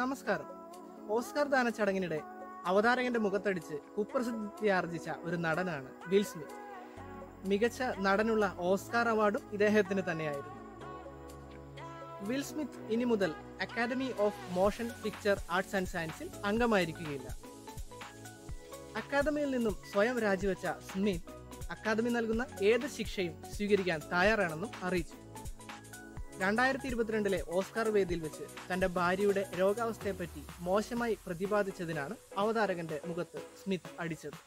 നമസ്കാരം. ഓസ്കാർ ദാന ചടങ്ങിനിടെ അവതാരകന്റെ മുഖത്തടിച്ച് കുപ്രസിദ്ധി ആർജിച്ച ഒരു നടനാണ് വിൽ സ്മിത്ത്. മികച്ച നടനുള്ള ഓസ്കാർ അവാർഡും ഇദ്ദേഹത്തിന് തന്നെയായിരുന്നു. വിൽ സ്മിത്ത് ഇനി മുതൽ Academy of Motion Picture Arts and സയൻസിൽ അംഗമായിരിക്കുകയില്ല. അക്കാദമിയിൽ നിന്നും സ്വയം രാജിവെച്ച സ്മിത്ത് അക്കാദമി നൽകുന്ന ഏത് ശിക്ഷയും സ്വീകരിക്കാൻ തയ്യാറാണെന്നും അറിയിച്ചു. രണ്ടായിരത്തി ഇരുപത്തിരണ്ടിലെ ഓസ്കാർ വേദിയിൽ വെച്ച് തന്റെ ഭാര്യയുടെ രോഗാവസ്ഥയെപ്പറ്റി മോശമായി പ്രതിപാദിച്ചതിനാണ് അവതാരകന്റെ മുഖത്ത് സ്മിത്ത് അടിച്ചത്.